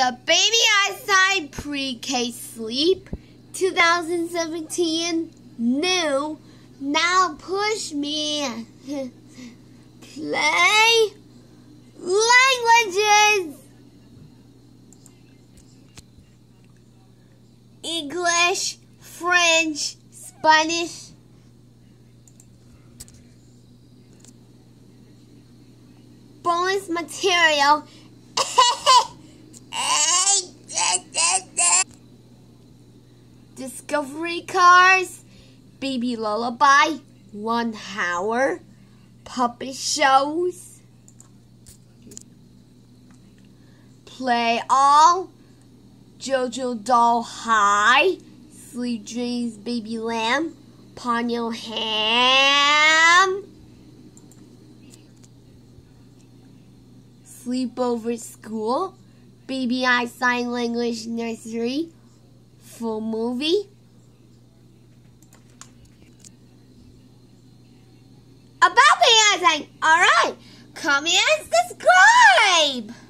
the Baby Einstein Pre-K Sleep 2017 new. Now push me. Play languages. English, French, Spanish, bonus material. Discovery Cars, Baby Lullaby, One Hour, Puppet Shows, Play All, Jojo Doll High, Sleep Dreams Baby Lamb, Ponyo Ham, Sleepover School, Baby Einstein Language Nursery, Full Movie. About Baby Einstein. Alright, comment and subscribe.